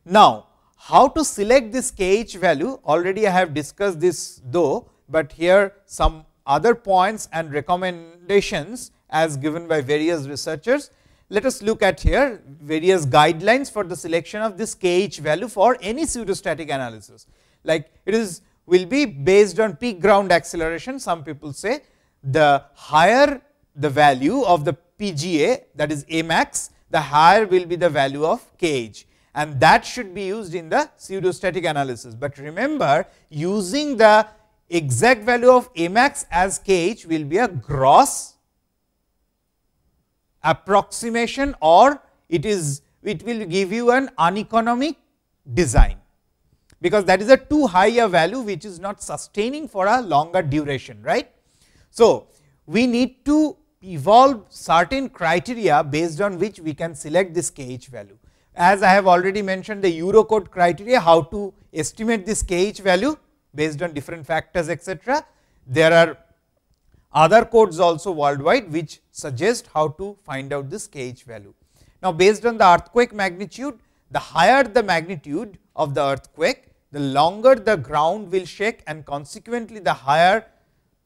Now, how to select this kh value already I have discussed this though, but here some other points and recommendations as given by various researchers let us look at here various guidelines for the selection of this kh value for any pseudostatic analysis. Like it is will be based on peak ground acceleration, some people say the higher the value of the PGA that is A max, the higher will be the value of kh and that should be used in the pseudostatic analysis. But remember using the exact value of A max as kh will be a gross approximation or it is it will give you an uneconomic design, because that is a too high a value which is not sustaining for a longer duration. right? So, we need to evolve certain criteria based on which we can select this kh value. As I have already mentioned the Eurocode criteria how to estimate this kh value based on different factors etc. There are other codes also worldwide which suggest how to find out this kh value. Now, based on the earthquake magnitude, the higher the magnitude of the earthquake, the longer the ground will shake and consequently the higher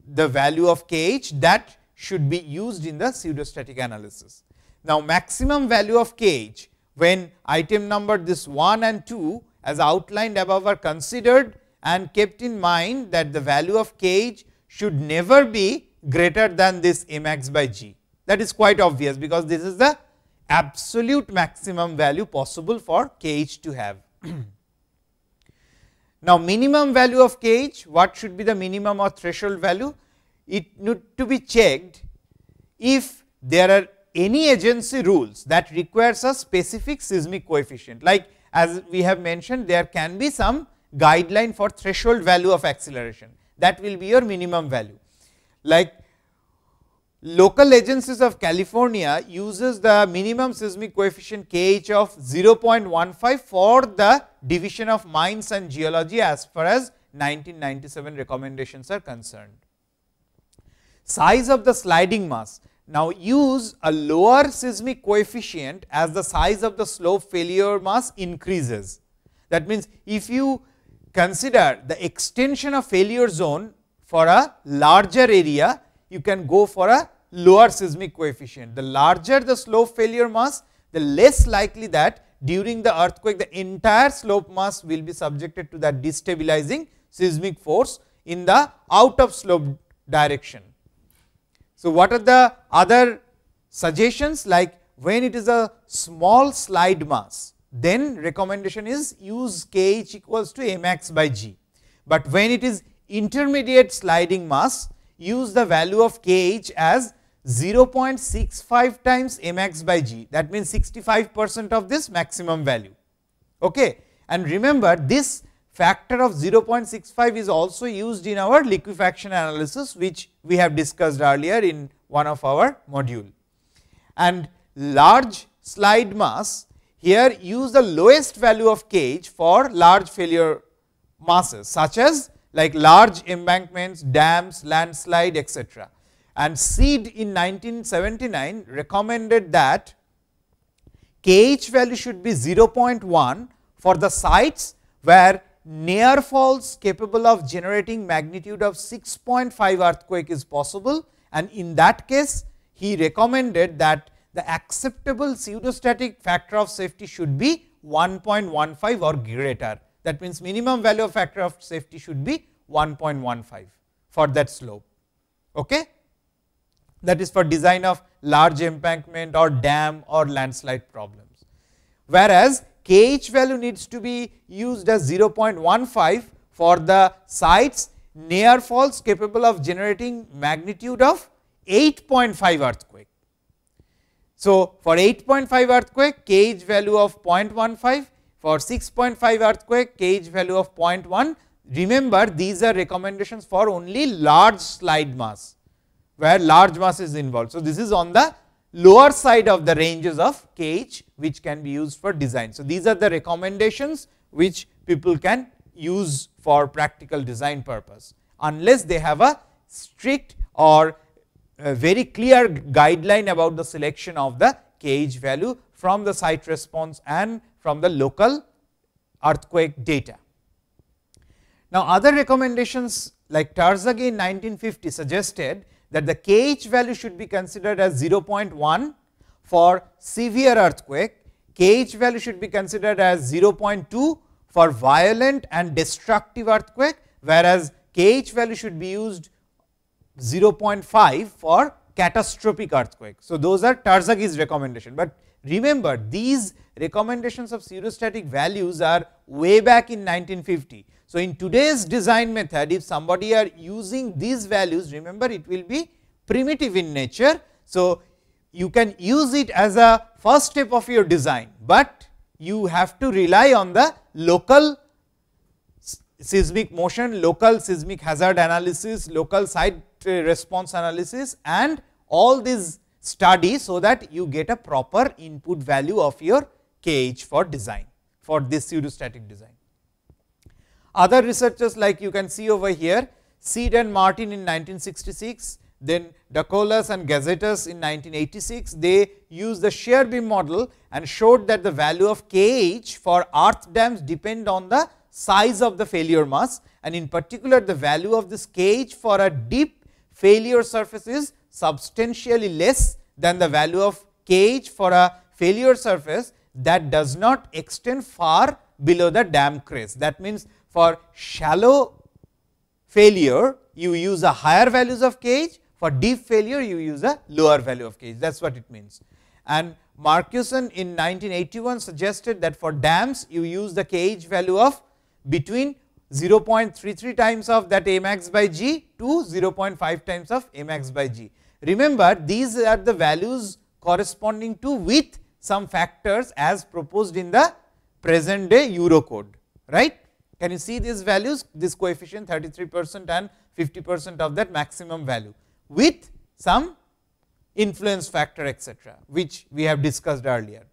the value of kh that should be used in the pseudostatic analysis. Now, maximum value of kh when item number this 1 and 2 as outlined above are considered and kept in mind that the value of kh should never be greater than this A max by G. That is quite obvious, because this is the absolute maximum value possible for kh to have. now, minimum value of kh, what should be the minimum or threshold value? It need to be checked if there are any agency rules that requires a specific seismic coefficient. Like as we have mentioned, there can be some guideline for threshold value of acceleration that will be your minimum value. like local agencies of California uses the minimum seismic coefficient kh of 0.15 for the division of mines and geology as far as 1997 recommendations are concerned. Size of the sliding mass. Now, use a lower seismic coefficient as the size of the slope failure mass increases. That means, if you consider the extension of failure zone for a larger area, you can go for a lower seismic coefficient. The larger the slope failure mass, the less likely that during the earthquake the entire slope mass will be subjected to that destabilizing seismic force in the out of slope direction. So, what are the other suggestions like when it is a small slide mass, then recommendation is use k h equals to m x by g, but when it is intermediate sliding mass, use the value of k h as 0.65 times m x by g that means 65 percent of this maximum value. Okay. And remember this factor of 0.65 is also used in our liquefaction analysis which we have discussed earlier in one of our module. And large slide mass here use the lowest value of kh for large failure masses such as like large embankments, dams, landslide etc. And SEED in 1979 recommended that kh value should be 0.1 for the sites where near faults capable of generating magnitude of 6.5 earthquake is possible and in that case he recommended that the acceptable pseudostatic factor of safety should be 1.15 or greater. That means, minimum value of factor of safety should be 1.15 for that slope. Okay? That is for design of large embankment or dam or landslide problems. Whereas, kh value needs to be used as 0.15 for the sites near faults capable of generating magnitude of 8.5 earthquake. So, for 8.5 earthquake kh value of 0.15, for 6.5 earthquake kh value of 0.1. Remember these are recommendations for only large slide mass, where large mass is involved. So, this is on the lower side of the ranges of kh which can be used for design. So, these are the recommendations which people can use for practical design purpose, unless they have a strict or a very clear guideline about the selection of the kh value from the site response and from the local earthquake data. Now, other recommendations like Terzaghi in 1950 suggested that the kh value should be considered as 0.1 for severe earthquake, kh value should be considered as 0.2 for violent and destructive earthquake, whereas kh value should be used 0.5 for catastrophic earthquake. So, those are Terzaghi's recommendation, but remember these recommendations of pseudostatic values are way back in 1950. So, in today's design method if somebody are using these values remember it will be primitive in nature. So, you can use it as a first step of your design, but you have to rely on the local seismic motion, local seismic hazard analysis, local site uh, response analysis and all these studies, so that you get a proper input value of your kh for design for this pseudostatic design. Other researchers like you can see over here, Seed and Martin in 1966, then Dakoulas and Gazetas in 1986, they used the shear beam model and showed that the value of kh for earth dams depend on the size of the failure mass and in particular the value of this kh for a deep failure surface is substantially less than the value of kh for a failure surface that does not extend far below the dam crest. That means, for shallow failure you use a higher values of kh, for deep failure you use a lower value of kh that is what it means. And Marcuson in 1981 suggested that for dams you use the kh value of between 0.33 times of that a max by g to 0.5 times of a max by g. Remember these are the values corresponding to with some factors as proposed in the present day Eurocode right. Can you see these values this coefficient 33 percent and 50 percent of that maximum value. With some influence factor etcetera, which we have discussed earlier.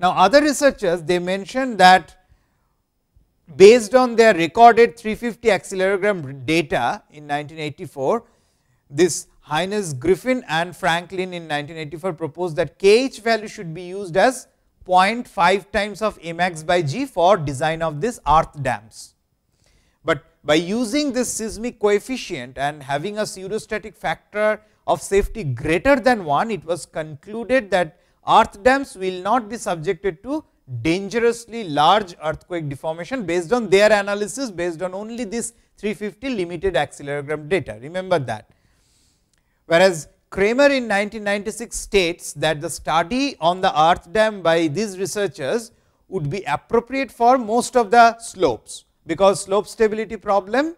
Now, other researchers they mentioned that based on their recorded 350 accelerogram data in 1984, this Hynes Griffin and Franklin in 1984 proposed that kh value should be used as 0.5 times of Mx by G for design of this earth dams. By using this seismic coefficient and having a pseudostatic factor of safety greater than 1, it was concluded that earth dams will not be subjected to dangerously large earthquake deformation based on their analysis based on only this 350 limited accelerogram data. Remember that. Whereas, Kramer in 1996 states that the study on the earth dam by these researchers would be appropriate for most of the slopes, because slope stability problem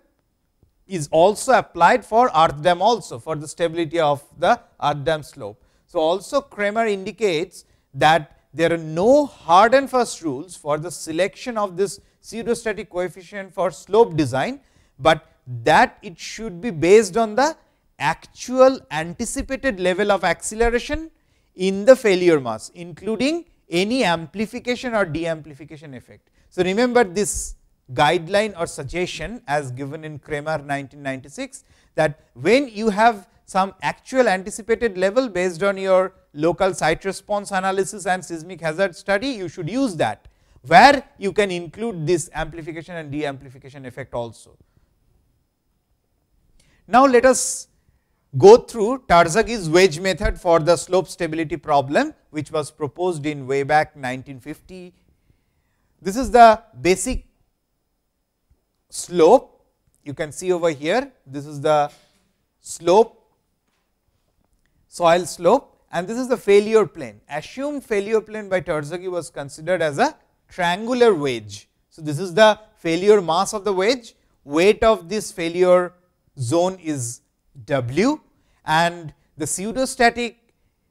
is also applied for earth dam also for the stability of the earth dam slope. So, also Kramer indicates that there are no hard and fast rules for the selection of this pseudostatic coefficient for slope design, but that it should be based on the actual anticipated level of acceleration in the failure mass including any amplification or de-amplification effect. So, remember this guideline or suggestion as given in Kramer 1996 that when you have some actual anticipated level based on your local site response analysis and seismic hazard study, you should use that, where you can include this amplification and de-amplification effect also. Now, let us go through Terzaghis wedge method for the slope stability problem, which was proposed in way back 1950. This is the basic slope you can see over here. This is the slope soil slope and this is the failure plane. Assumed failure plane by Terzaghi was considered as a triangular wedge. So, this is the failure mass of the wedge, weight of this failure zone is W and the pseudostatic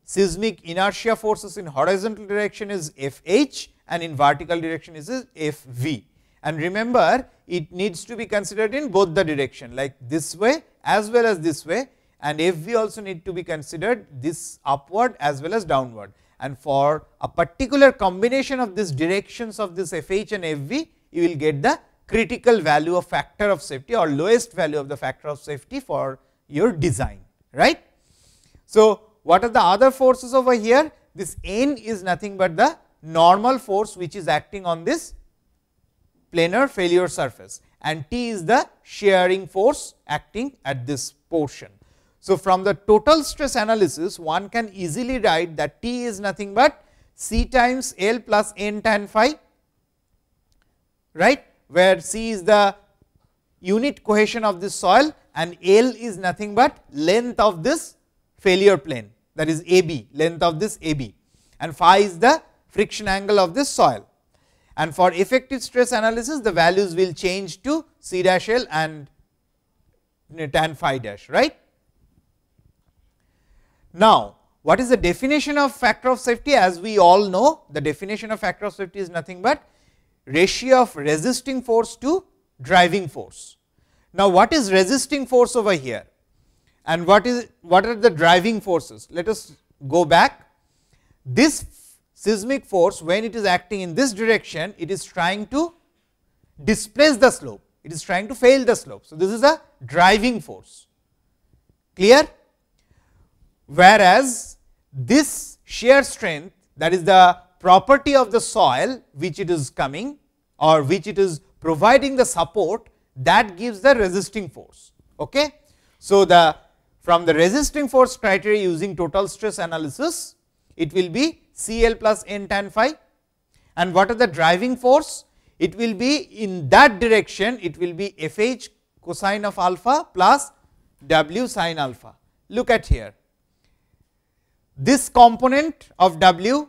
seismic inertia forces in horizontal direction is F h and in vertical direction is F v. And remember it needs to be considered in both the direction like this way as well as this way and F v also need to be considered this upward as well as downward. And for a particular combination of these directions of this F h and F v, you will get the critical value of factor of safety or lowest value of the factor of safety for your design right. So, what are the other forces over here? This n is nothing but the normal force which is acting on this planar failure surface and T is the shearing force acting at this portion. So, from the total stress analysis one can easily write that T is nothing but C times L plus n tan phi right where C is the unit cohesion of this soil and L is nothing but length of this failure plane that is AB length of this AB and phi is the friction angle of this soil. And for effective stress analysis the values will change to C dash L and tan phi dash right. Now, what is the definition of factor of safety as we all know the definition of factor of safety is nothing but ratio of resisting force to driving force. Now, what is resisting force over here and what is what are the driving forces? Let us go back. This seismic force when it is acting in this direction, it is trying to displace the slope, it is trying to fail the slope. So, this is a driving force clear whereas this shear strength that is the property of the soil which it is coming or which it is providing the support that gives the resisting force. Okay. So, the from the resisting force criteria using total stress analysis, it will be C L plus n tan phi and what are the driving force? It will be in that direction, it will be F h cosine of alpha plus W sin alpha. Look at here, this component of W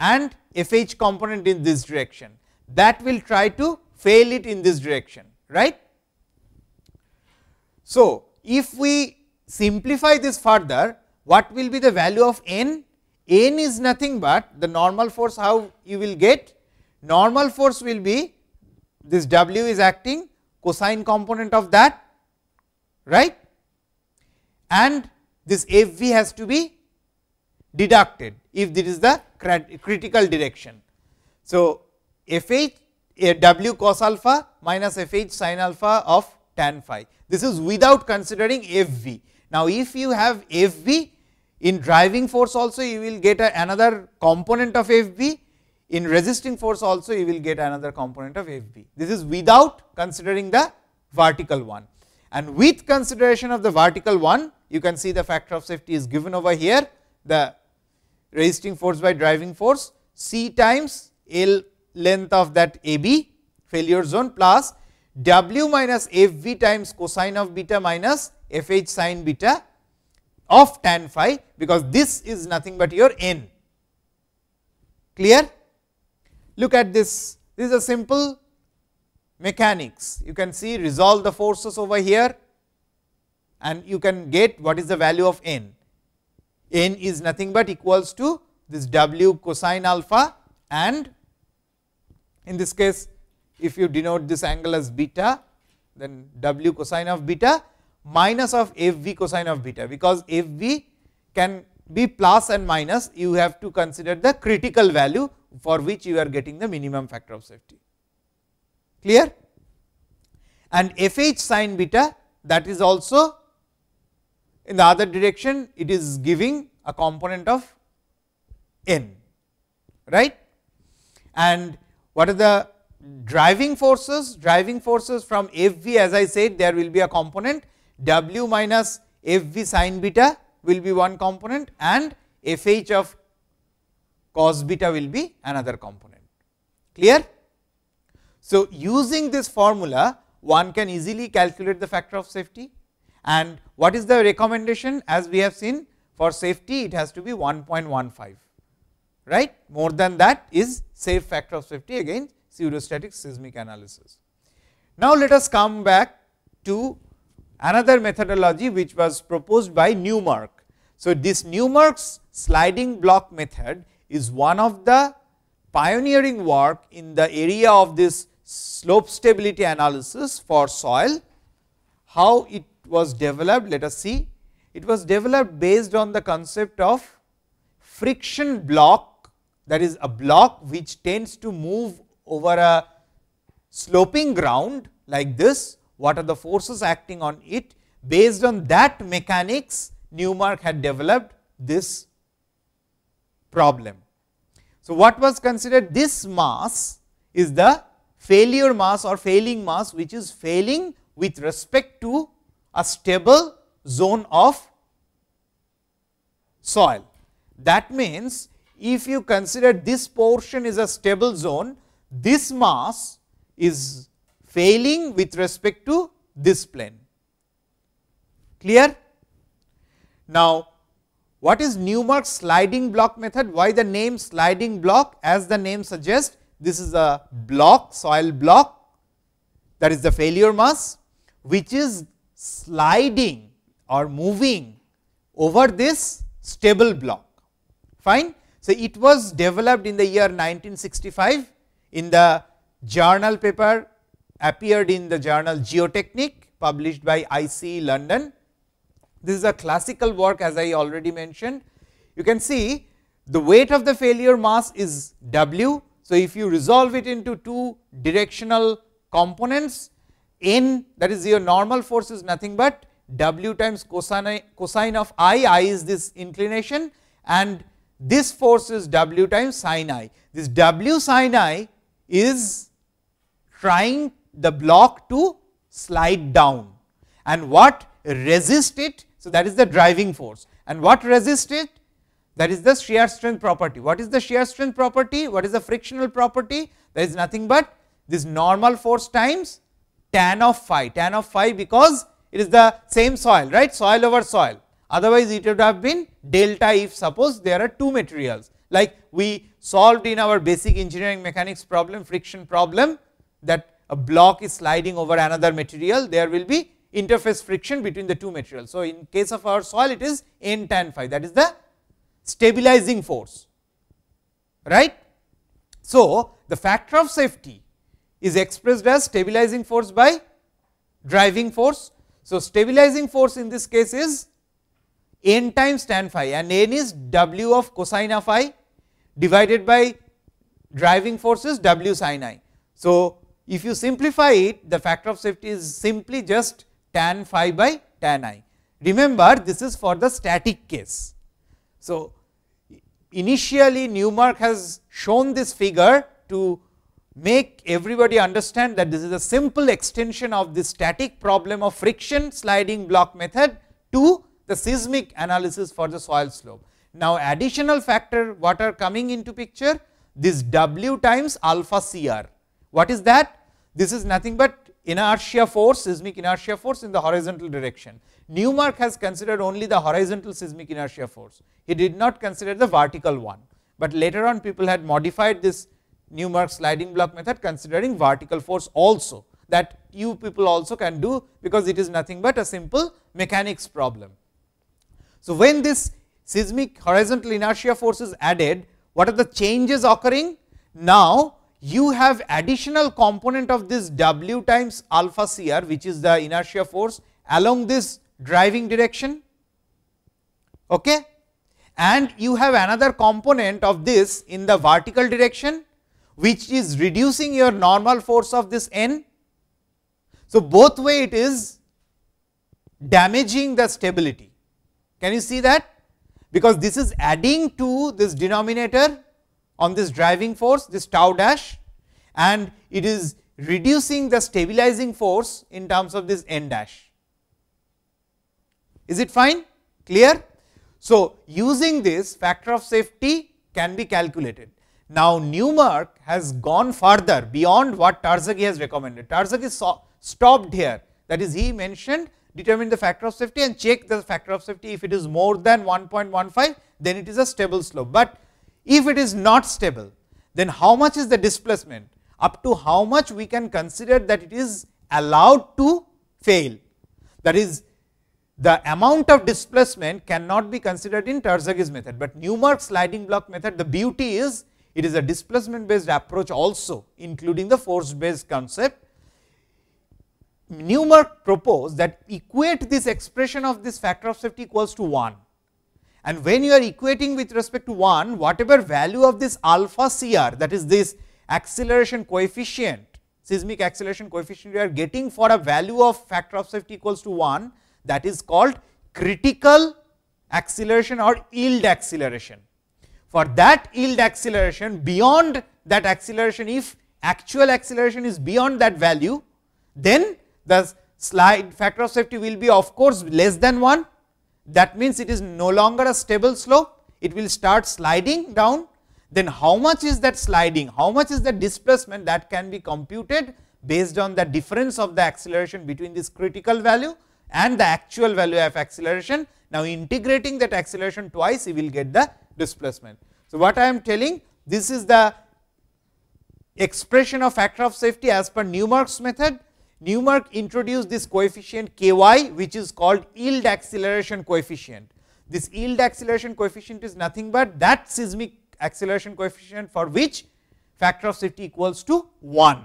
and F h component in this direction that will try to fail it in this direction right. So, if we simplify this further what will be the value of n? N is nothing but the normal force how you will get normal force will be this w is acting cosine component of that right and this f v has to be deducted if this is the critical direction. So, f h w cos alpha minus f h sin alpha of tan phi. This is without considering f v. Now, if you have f v in driving force also you will get another component of Fv, in resisting force also you will get another component of Fv. This is without considering the vertical one. And with consideration of the vertical one you can see the factor of safety is given over here. The resisting force by driving force c times L length of that AB failure zone plus W minus FV times cosine of beta minus FH sine beta of tan phi, because this is nothing but your n. Clear? Look at this, this is a simple mechanics. You can see resolve the forces over here and you can get what is the value of n. n is nothing but equals to this w cosine alpha and in this case if you denote this angle as beta then w cosine of beta minus of f v cosine of beta because f v can be plus and minus you have to consider the critical value for which you are getting the minimum factor of safety. Clear? And f h sin beta that is also in the other direction it is giving a component of n right? And what are the driving forces? Driving forces from f v as I said there will be a component w minus f v sin beta will be one component and f h of cos beta will be another component. Clear? So, using this formula one can easily calculate the factor of safety and what is the recommendation as we have seen for safety it has to be 1.15 right more than that is safe factor of safety against pseudostatic seismic analysis. Now, let us come back to another methodology which was proposed by Newmark. So, this Newmark's sliding block method is one of the pioneering work in the area of this slope stability analysis for soil. How it was developed? Let us see. It was developed based on the concept of friction block that is a block which tends to move over a sloping ground like this, what are the forces acting on it. Based on that mechanics, Newmark had developed this problem. So, what was considered this mass is the failure mass or failing mass, which is failing with respect to a stable zone of soil. That means, if you consider this portion is a stable zone, this mass is failing with respect to this plane. Clear? Now, what is Newmark's sliding block method? Why the name sliding block? As the name suggests, this is a block, soil block that is the failure mass, which is sliding or moving over this stable block. Fine. So, it was developed in the year 1965 in the journal paper appeared in the journal Geotechnique published by IC London. This is a classical work as I already mentioned. You can see the weight of the failure mass is W. So, if you resolve it into two directional components n that is your normal force is nothing but W times cosine, cosine of i, i is this inclination and this force is W times sin i. This W sin i is trying the block to slide down and what resist it. So, that is the driving force and what resist it that is the shear strength property. What is the shear strength property? What is the frictional property? There is nothing but this normal force times tan of phi, tan of phi because it is the same soil, right, soil over soil. Otherwise, it would have been delta if suppose there are two materials like we solved in our basic engineering mechanics problem friction problem that a block is sliding over another material there will be interface friction between the two materials. So, in case of our soil it is n tan phi that is the stabilizing force right. So, the factor of safety is expressed as stabilizing force by driving force. So, stabilizing force in this case is n times tan phi and n is w of cosine of i divided by driving forces w sin i. So, if you simplify it the factor of safety is simply just tan phi by tan i. Remember this is for the static case. So, initially Newmark has shown this figure to make everybody understand that this is a simple extension of the static problem of friction sliding block method to the seismic analysis for the soil slope. Now, additional factor what are coming into picture this W times alpha CR. What is that? This is nothing but inertia force, seismic inertia force in the horizontal direction. Newmark has considered only the horizontal seismic inertia force. He did not consider the vertical one, but later on people had modified this Newmark sliding block method considering vertical force also that you people also can do because it is nothing but a simple mechanics problem. So, when this seismic horizontal inertia force is added, what are the changes occurring? Now, you have additional component of this W times alpha CR which is the inertia force along this driving direction okay and you have another component of this in the vertical direction which is reducing your normal force of this n. So, both way it is damaging the stability. Can you see that? Because this is adding to this denominator on this driving force, this tau dash and it is reducing the stabilizing force in terms of this n dash. Is it fine? Clear? So, using this factor of safety can be calculated. Now, Newmark has gone further beyond what Terzaghi has recommended. Terzaghi so stopped here that is he mentioned determine the factor of safety and check the factor of safety if it is more than 1.15 then it is a stable slope. But if it is not stable then how much is the displacement? Up to how much we can consider that it is allowed to fail. That is the amount of displacement cannot be considered in Terzaghi's method, but Newmark sliding block method the beauty is it is a displacement based approach also including the force based concept. Newmark proposed that equate this expression of this factor of safety equals to 1 and when you are equating with respect to 1 whatever value of this alpha CR that is this acceleration coefficient seismic acceleration coefficient you are getting for a value of factor of safety equals to 1 that is called critical acceleration or yield acceleration. For that yield acceleration beyond that acceleration if actual acceleration is beyond that value then the slide factor of safety will be of course less than 1 that means it is no longer a stable slope it will start sliding down then how much is that sliding how much is the displacement that can be computed based on the difference of the acceleration between this critical value and the actual value of acceleration now integrating that acceleration twice you will get the displacement. So, what I am telling this is the expression of factor of safety as per Newmark's method. Newmark introduced this coefficient ky which is called yield acceleration coefficient. This yield acceleration coefficient is nothing but that seismic acceleration coefficient for which factor of safety equals to 1.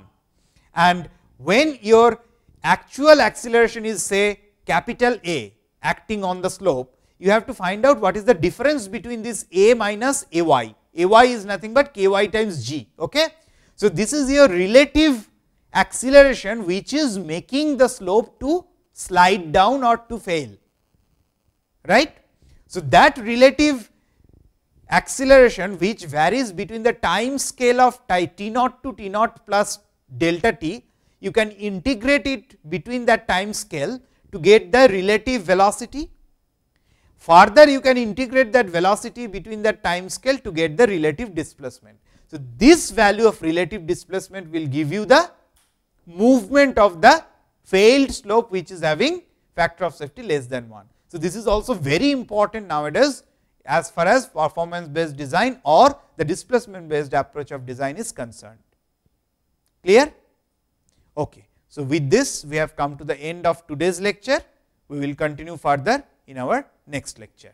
And when your actual acceleration is say capital A acting on the slope, you have to find out what is the difference between this a minus a y. a y is nothing but k y times g. Okay? So, this is your relative acceleration which is making the slope to slide down or to fail. Right? So, that relative acceleration which varies between the time scale of t naught to t naught plus delta t, you can integrate it between that time scale to get the relative velocity Further you can integrate that velocity between that time scale to get the relative displacement. So, this value of relative displacement will give you the movement of the failed slope which is having factor of safety less than 1. So, this is also very important nowadays as far as performance based design or the displacement based approach of design is concerned. Clear? Okay. So, with this we have come to the end of today's lecture. We will continue further in our next lecture.